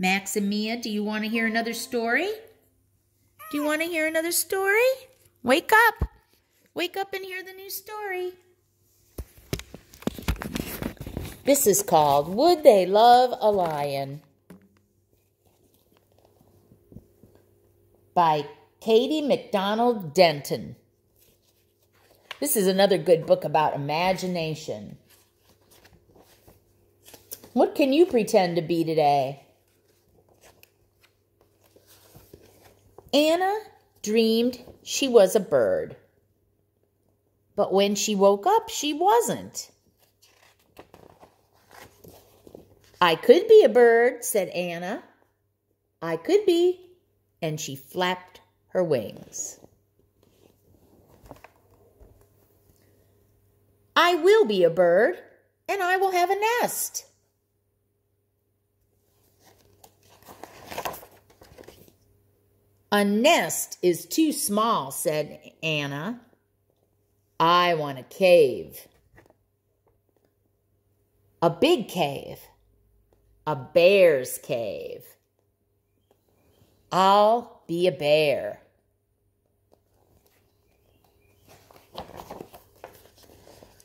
Max and Mia, do you want to hear another story? Do you want to hear another story? Wake up. Wake up and hear the new story. This is called Would They Love a Lion? by Kady MacDonald Denton. This is another good book about imagination. What can you pretend to be today? Anna dreamed she was a bird. But when she woke up, she wasn't. I could be a bird, said Anna. I could be. And she flapped her wings. I will be a bird, and I will have a nest. A nest is too small, said Anna. I want a cave. A big cave. A bear's cave. I'll be a bear.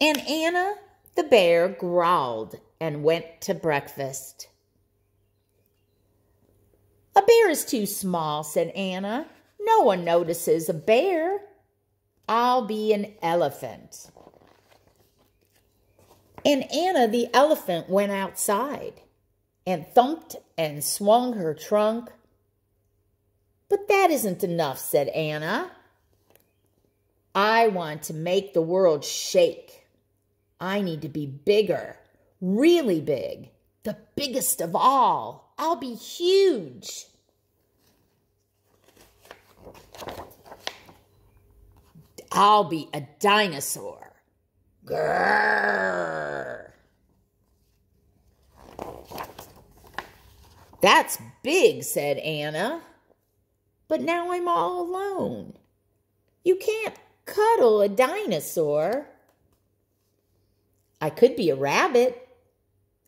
And Anna the bear growled and went to breakfast. A bear is too small, said Anna. No one notices a bear. I'll be an elephant. And Anna the elephant went outside and thumped and swung her trunk. But that isn't enough, said Anna. I want to make the world shake. I need to be bigger, really big, the biggest of all. I'll be huge. I'll be a dinosaur. Grrr. That's big, said Anna. But now I'm all alone. You can't cuddle a dinosaur. I could be a rabbit.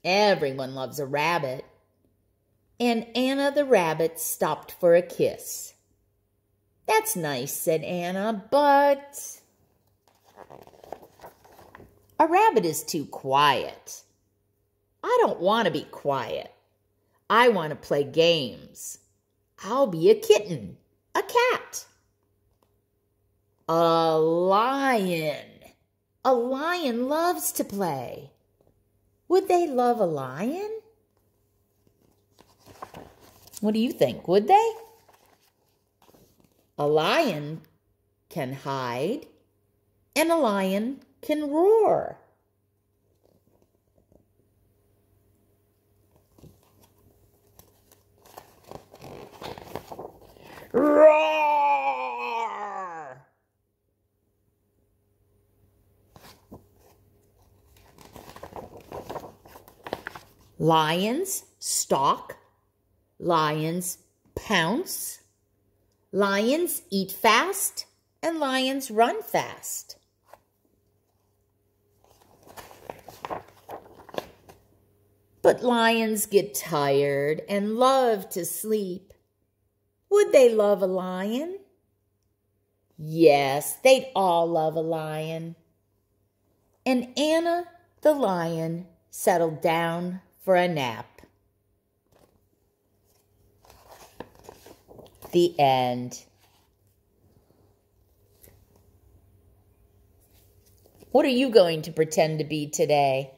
Everyone loves a rabbit and Anna the rabbit stopped for a kiss. That's nice, said Anna, but a rabbit is too quiet. I don't want to be quiet. I want to play games. I'll be a kitten, a cat, a lion. A lion loves to play. Would they love a lion? What do you think? Would they? A lion can hide and a lion can roar. Lions stalk Lions pounce, lions eat fast, and lions run fast. But lions get tired and love to sleep. Would they love a lion? Yes, they'd all love a lion. And Anna the lion settled down for a nap. The end. What are you going to pretend to be today?